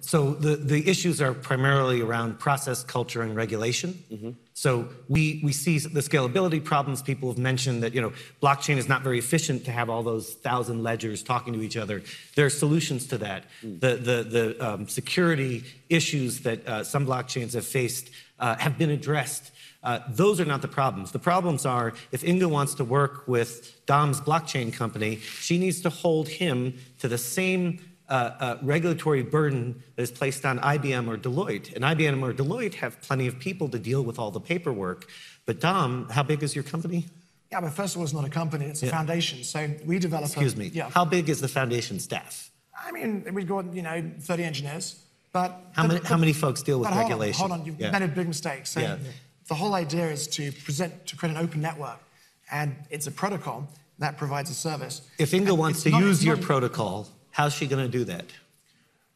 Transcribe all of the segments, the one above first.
So the, the issues are primarily around process, culture, and regulation. Mm-hmm. So we, we see the scalability problems. People have mentioned that you know blockchain is not very efficient to have all those thousand ledgers talking to each other. There are solutions to that. Mm. The, the, the um, security issues that uh, some blockchains have faced uh, have been addressed. Uh, those are not the problems. The problems are if Inga wants to work with Dom's blockchain company, she needs to hold him to the same uh, uh, regulatory burden that is placed on IBM or Deloitte. And IBM or Deloitte have plenty of people to deal with all the paperwork. But Dom, how big is your company? Yeah, but first of all, it's not a company, it's a yeah. foundation. So we develop Excuse a, me. Yeah. How big is the foundation staff? I mean, we've got, you know, 30 engineers. But how, the, many, how many folks deal with hold regulation? On, hold on, you've yeah. made a big mistake. So yeah. the whole idea is to present, to create an open network. And it's a protocol that provides a service. If Inga and wants to not, use your not, protocol, how's she going to do that?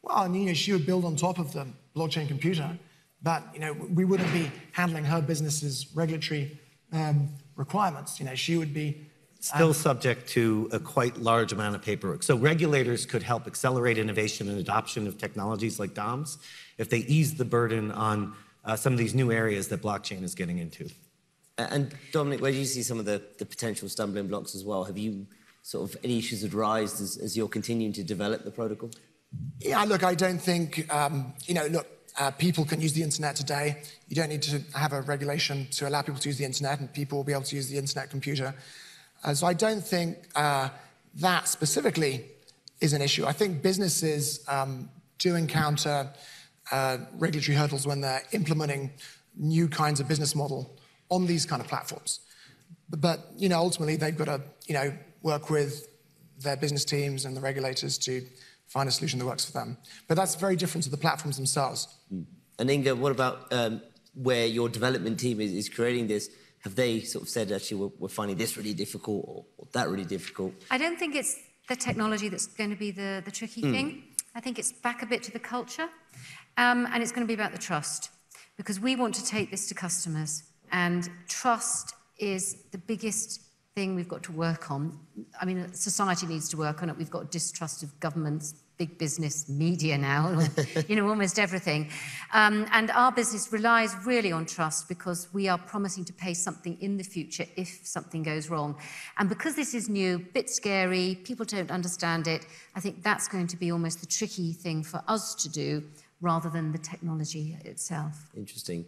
Well, and, you know, she would build on top of the blockchain computer, but you know, we wouldn't be handling her business's regulatory um, requirements. You know, she would be still um, subject to a quite large amount of paperwork. So regulators could help accelerate innovation and adoption of technologies like Dom's if they ease the burden on uh, some of these new areas that blockchain is getting into. And Dominic, where do you see some of the, the potential stumbling blocks as well? Have you sort of any issues that arise as, as you're continuing to develop the protocol? Yeah, look, I don't think, um, you know, look, uh, people can use the internet today. You don't need to have a regulation to allow people to use the internet, and people will be able to use the internet computer. Uh, so I don't think uh, that specifically is an issue. I think businesses um, do encounter uh, regulatory hurdles when they're implementing new kinds of business model on these kind of platforms. But, but you know, ultimately, they've got to, you know, work with their business teams and the regulators to find a solution that works for them. But that's very different to the platforms themselves. Mm. And Inga, what about um, where your development team is, is, creating this? Have they sort of said, actually, we're, we're finding this really difficult or, or, that really difficult? I don't think it's the technology that's going to be the, the tricky mm. thing. I think it's back a bit to the culture. Um, and it's going to be about the trust. Because we want to take this to customers. And trust is the biggest thing we've got to work on. I mean, society needs to work on it. We've got distrust of governments, big business, media now, you know, almost everything. Um, and our business relies really on trust because we are promising to pay something in the future if something goes wrong. And because this is new, a bit scary, people don't understand it, I think that's going to be almost the tricky thing for us to do rather than the technology itself. Interesting.